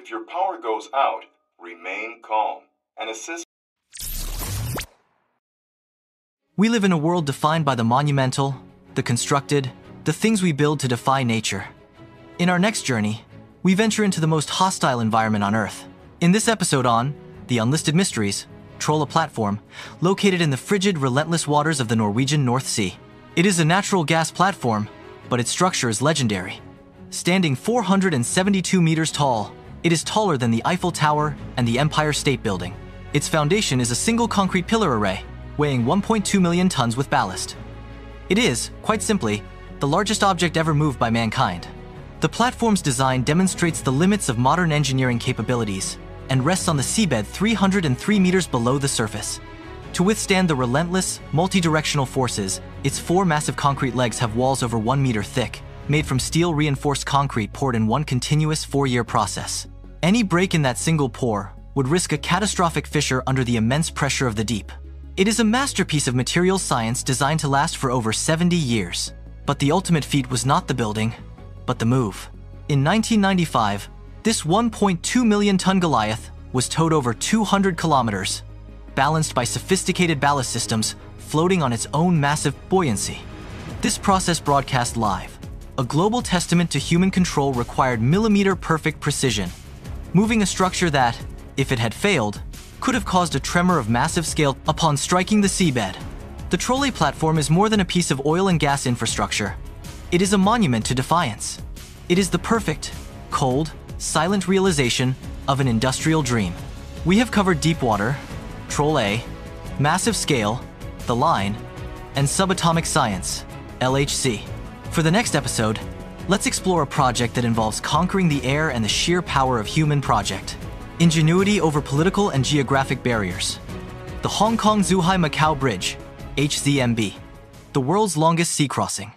if your power goes out, remain calm and assist. We live in a world defined by the monumental, the constructed, the things we build to defy nature. In our next journey, we venture into the most hostile environment on Earth. In this episode on The Unlisted Mysteries, Troll A platform, located in the frigid, relentless waters of the Norwegian North Sea. It is a natural gas platform, but its structure is legendary. Standing 472 meters tall, it is taller than the Eiffel Tower and the Empire State Building. Its foundation is a single concrete pillar array, weighing 1.2 million tons with ballast. It is, quite simply, the largest object ever moved by mankind. The platform's design demonstrates the limits of modern engineering capabilities and rests on the seabed 303 meters below the surface. To withstand the relentless, multi-directional forces, its four massive concrete legs have walls over one meter thick, made from steel-reinforced concrete poured in one continuous four-year process. Any break in that single pour would risk a catastrophic fissure under the immense pressure of the deep. It is a masterpiece of materials science designed to last for over 70 years. But the ultimate feat was not the building, but the move. In 1995, this 1.2 million ton Goliath was towed over 200 kilometers, balanced by sophisticated ballast systems floating on its own massive buoyancy. This process broadcast live, a global testament to human control required millimeter perfect precision, moving a structure that, if it had failed, could have caused a tremor of massive scale upon striking the seabed. The Troll A platform is more than a piece of oil and gas infrastructure. It is a monument to defiance. It is the perfect, cold, silent realization of an industrial dream. We have covered deep water, Troll A, massive scale, the line, and subatomic science, LHC. For the next episode, let's explore a project that involves conquering the air and the sheer power of human project. Ingenuity over political and geographic barriers. The Hong Kong Zhuhai Macau Bridge, HZMB, the world's longest sea crossing.